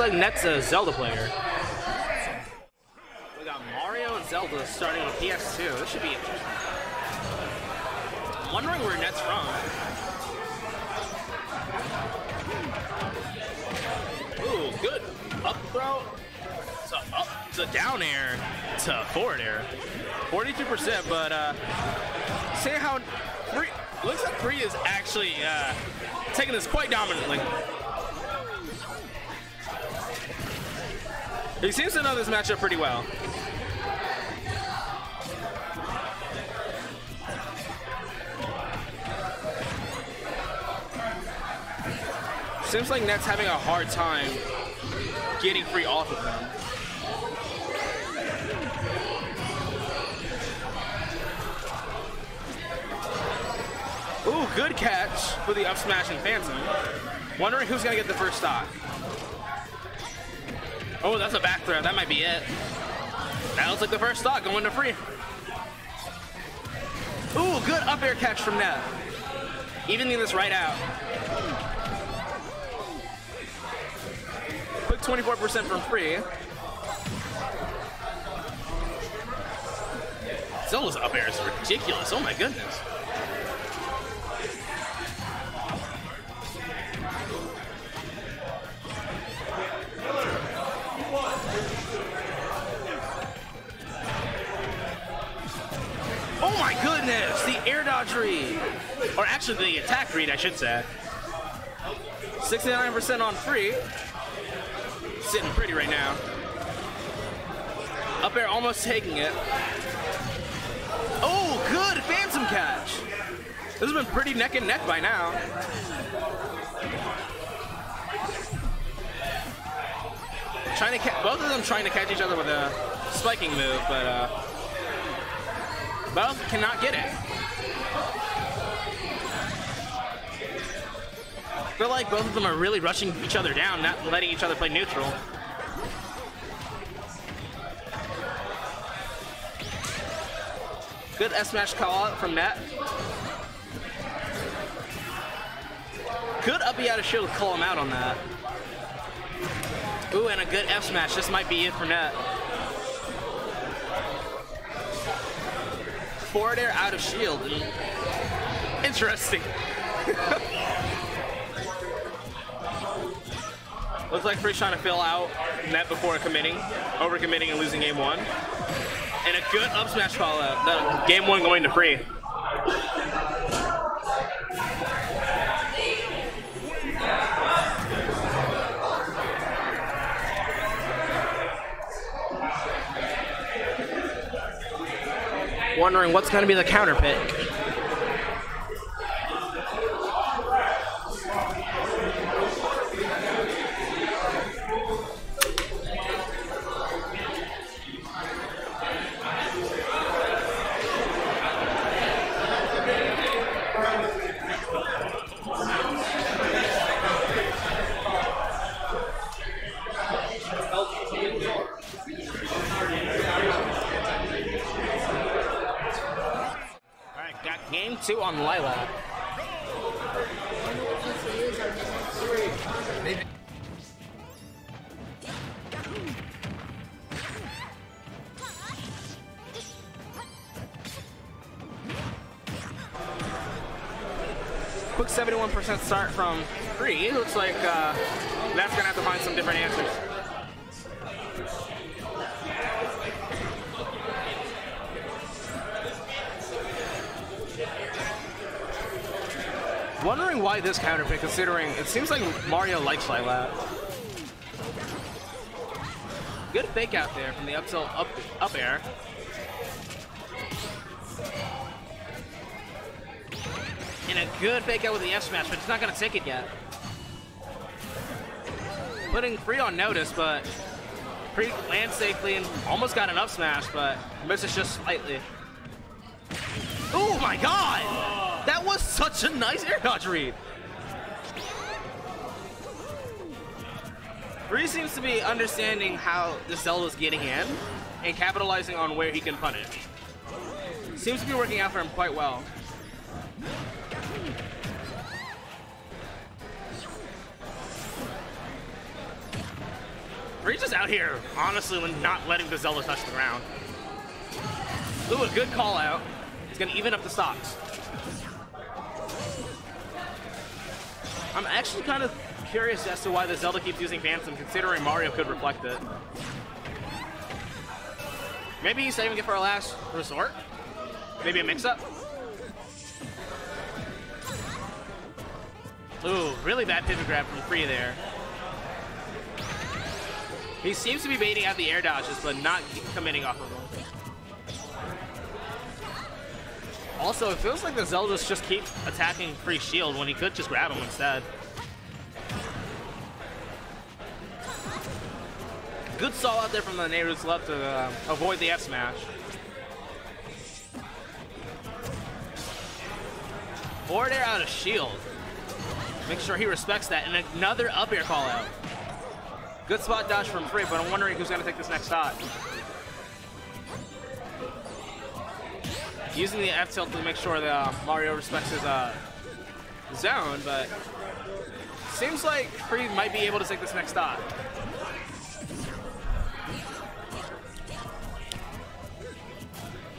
like Net's a Zelda player. We got Mario and Zelda starting on PS2. This should be interesting. I'm wondering where Net's from. Ooh, good. Up throw. So up to down air to forward air. 42%, but uh, see how Free, looks like Free is actually uh, taking this quite dominantly. He seems to know this matchup pretty well. Seems like Net's having a hard time getting free off of him. Ooh, good catch for the up smash and Phantom. Wondering who's gonna get the first stock. Oh, that's a back throw. That might be it. That looks like the first stock going to free. Ooh, good up air catch from Net. Evening this right out. Quick 24% from free. Zola's up air is ridiculous. Oh my goodness. Or actually the attack read, I should say. 69% on free. Sitting pretty right now. Up air almost taking it. Oh, good phantom catch. This has been pretty neck and neck by now. Trying to both of them trying to catch each other with a spiking move, but uh, both cannot get it. Feel like both of them are really rushing each other down, not letting each other play neutral. Good F smash call out from Net. Good up out of shield to call him out on that. Ooh, and a good F smash. This might be it for Net. Forward air out of shield. Interesting. Looks like Free's trying to fill out net before committing, over committing and losing game one. And a good up smash call out. Uh, the game one going to free. Wondering what's going to be the counter pick. 71% start from Free. Looks like uh, that's gonna have to find some different answers. Wondering why this counter pick, considering it seems like Mario likes Lylat. Good fake out there from the up up up air. A good fake out with the F smash, but it's not gonna take it yet. Putting Free on notice, but Free lands safely and almost got an up smash, but misses just slightly. Oh my god! That was such a nice air dodge read. Free seems to be understanding how the Zelda's getting in and capitalizing on where he can punish. Seems to be working out for him quite well. Freeze just out here, honestly, when not letting the Zelda touch the ground. Ooh, a good call out. He's gonna even up the stocks. I'm actually kind of curious as to why the Zelda keeps using Phantom, considering Mario could reflect it. Maybe he's saving it for a last resort? Maybe a mix-up? Ooh, really bad pivot grab from Free there. He seems to be baiting out the air dodges, but not committing off of them. Also, it feels like the Zeldas just keep attacking free shield when he could just grab him instead. Good saw out there from the Nayru's Love to uh, avoid the F smash. Forward air out of shield. Make sure he respects that. And another up air call out. Good spot dash from Free, but I'm wondering who's going to take this next shot. Using the F tilt to make sure that uh, Mario respects his uh, zone, but seems like Free might be able to take this next shot.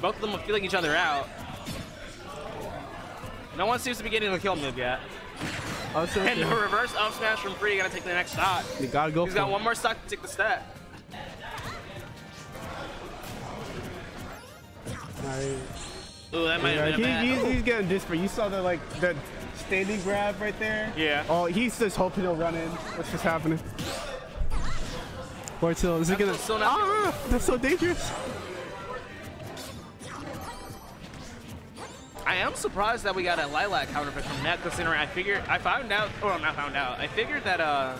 Both of them are feeling each other out. No one seems to be getting the kill move yet. Also, And the reverse up smash from Free, gotta take the next shot. you gotta go He's for got it. one more stock to take the stat. Alright. Ooh, that might Yeah, have he, a he's, bad. he's getting desperate. You saw the like the standing grab right there. Yeah. Oh, he's just hoping he'll run in. What's just happening? Portil, is it gonna? So not- ah, that's so dangerous. Am surprised that we got a Lylat counterpick from Net, considering I figured, I found out, or not found out, I figured that uh,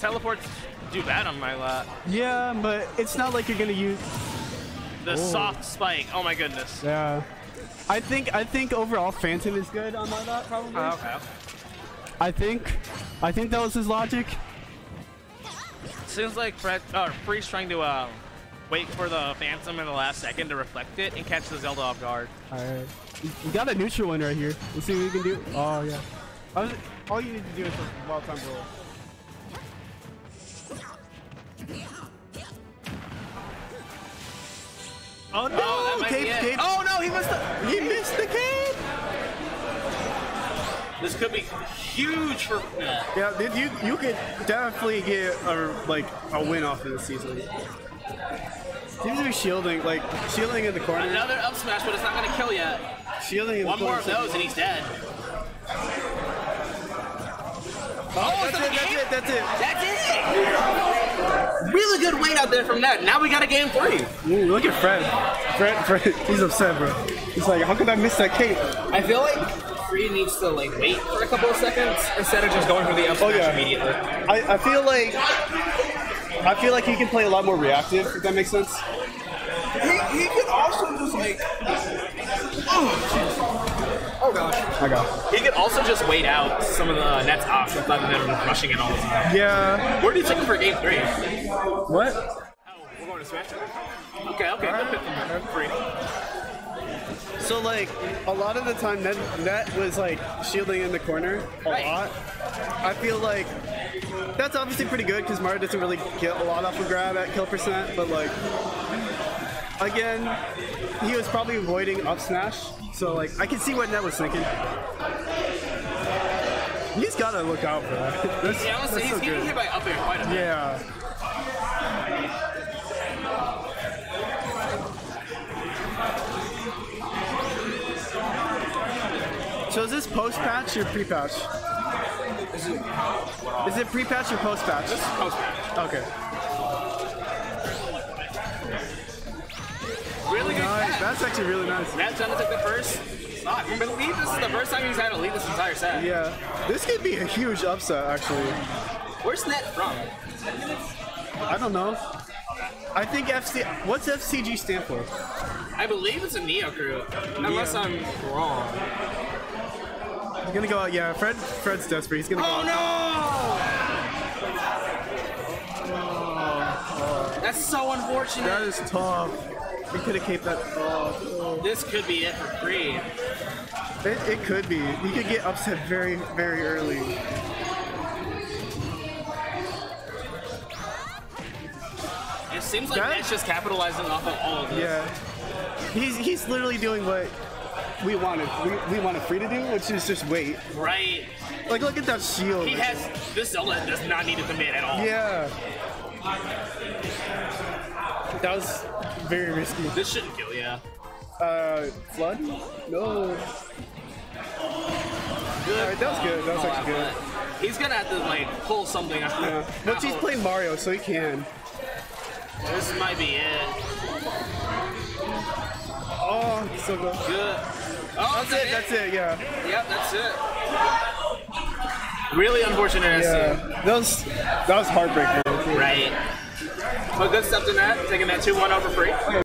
teleports do bad on Lylat. Yeah, but it's not like you're gonna use. The soft spike, oh my goodness. Yeah. I think I think overall Phantom is good on my that probably. Oh, okay. I think I think that was his logic. Seems like Fred, uh, Freeze trying to uh, wait for the Phantom in the last second to reflect it and catch the Zelda off guard. Alright. We got a neutral one right here. Let's see what we can do. Oh yeah. I was- all you need to do is a well timed roll. Oh no! Oh, that might be Cape, it. Cape. Oh no, he missed the he missed the cape! This could be huge for Net. Yeah, dude, you you could definitely get a like a win off of this season. Seems to be shielding, like shielding in the corner. Another up smash, but it's not gonna kill yet. Shielding in One the more of those and he's dead. Oh, oh that's it, that's it, that's it. That's it! Really good wait out there from that. Now we got a game three. Ooh, look at Fred. Fred, Fred, he's upset, bro. He's like, how could I miss that cape? I feel like Free needs to like wait for a couple of seconds instead of just going for the up Oh, yeah. immediately. I, I feel like I feel like he can play a lot more reactive, if that makes sense. He, he can also just like. Oh oh gosh. I got. He could also just wait out some of the Nets options rather than rushing it all the time. Yeah. Where do you take him for game three? What? Oh, we're going to Smash? Okay, okay, good pick from So like a lot of the time, Net, Net was like shielding in the corner a Right. lot. I feel like that's obviously pretty good because Mario doesn't really get a lot off of grab at kill percent, but like again, he was probably avoiding up smash. So like I can see what Net was thinking. He's gotta look out for that. That's, Yeah, honestly, that's he's so getting good. hit by up air quite a bit. Yeah. So is this post patch or pre patch? Is it pre patch or post patch? Post match. Okay. Really good Nice. catch. That's actually really nice. Matt trying to take the first stock. I believe this is the first time he's had to lead this entire set. Yeah. This could be a huge upset, actually. Where's Net from? I don't know. I think FC. What's FCG stand for? I believe it's a Neo crew, unless. I'm wrong. He's gonna go out. Yeah, Fred. Fred's desperate. He's gonna go Oh no! Oh, that's so unfortunate. That is tough. We could have kept that. Oh, This could be it for free. it, it could be. He could get upset very, very early. It seems like That- Edge just capitalizing off of all of this. Yeah. He's he's literally doing what we wanted. We, we wanted free to do, which is just wait. Right. Like look at that shield. He has this Zelda does not need to commit at all. Yeah. That was very risky. This shouldn't kill, yeah. Uh, flood? No. Good. Alright, that was good. That was call actually good. He's gonna have to like pull something out. Yeah. But he's playing Mario, so he can. This might be it. Oh, so good. Good. Oh, That's it. That's it. Yeah. Yep, that's it. Really unfortunate Yeah. That was that was heartbreaking. Right. But good stuff to that. Taking that 2-1 over free.